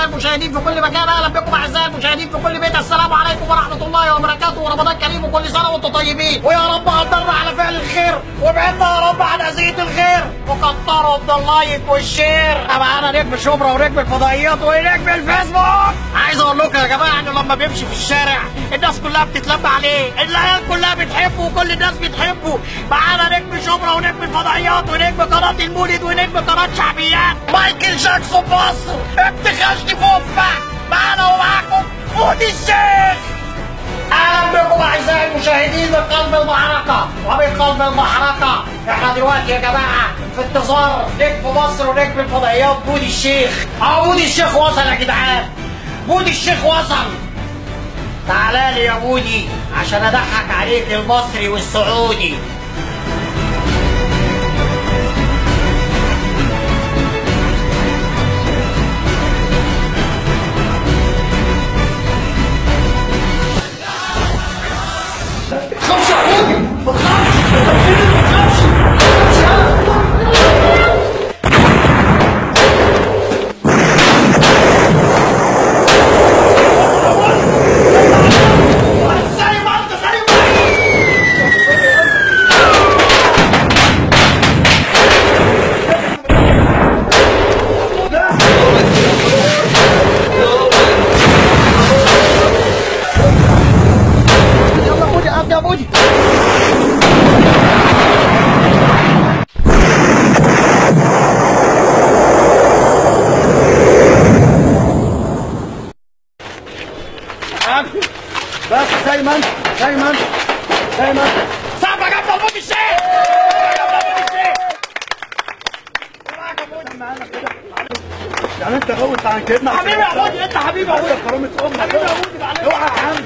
أعزائي المشاهدين في كل مكان أهلا بكم أعزائي المشاهدين في كل بيت. السلام عليكم ورحمة الله وبركاته. ورمضان كريم وكل سنة وأنتم طيبين. ويا رب قدرنا على فعل الخير وابعدنا يا رب عن أذية الغير. وكتروا من ال like وال share معانا نجم شبرا ونجم الفضائيات ونجم الفيسبوك عايز أقول لكم يا جماعة إنه لما بيمشي في الشارع الناس كلها بتتلم عليه. العيال كلها بتحبه وكل الناس بتحبه. معانا نجم شبرا ونجم الفضائيات ونجم قناه المولد ونجم قناه شعبيات. مايكل جاكسون مصر. ابتخاشني فوفا معانا ومعاكم بودي الشيخ أهلا بكم اعزائي المشاهدين من قلب المعركه ومن قلب المحرقه إحنا دلوقتي يا جماعة في انتظار نجم مصر ونجم الفضائيات بودي الشيخ آه بودي الشيخ وصل يا جدعان بودي الشيخ وصل تعالى لي يا بودي عشان اضحك عليك المصري والسعودي خمسة يا بودي ما تخافش يا بودي بس زي ما انت زي ما انت زي ما انت صعب الشيخ جبنا البودي الشيخ يعني انت غوت عن كلمه حبيبي يا بودي انت حبيبي يا أمك حبيبي يا معلش اوعى يا عم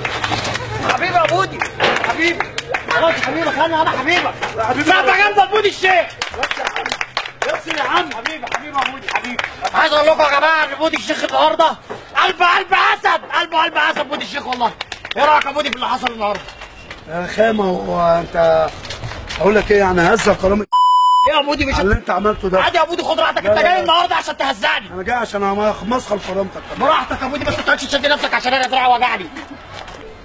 حبيبي خليني أنا حبيبك. حبيبي. صعب جبنا البودي الشيخ. يا عم. حبيبي حبيبي يا بودي حبيبي عايز أقول لكم يا جماعة إن بودي الشيخ النهارده قلب قلب أسد قلب قلب أسد بودي الشيخ والله. إيه رأيك يا بودي في اللي حصل النهارده؟ يا خامة هو أنت أقول لك إيه يعني؟ هزة كرامه إيه يا بودي مش اللي أنت عملته ده. عادي يا بودي خد راحتك. أنت جاي. النهارده عشان تهزقني. أنا جاي عشان امسخر كرامتك براحتك يا بودي بس ما تقعدش تشد نفسك عشان أنا دراعي وجعني.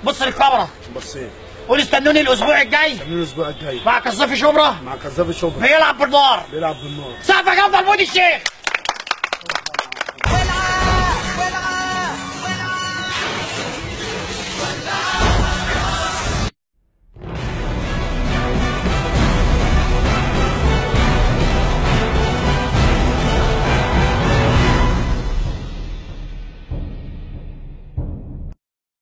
بص للكاميرا. بس إيه؟ قول استنوني الأسبوع الجاي. من الأسبوع الجاي. مع كزافي شبرا مع كذاب الشبرا بيلعب بالنار. بيلعب بالنار. سقف جامده لبودي الشيخ.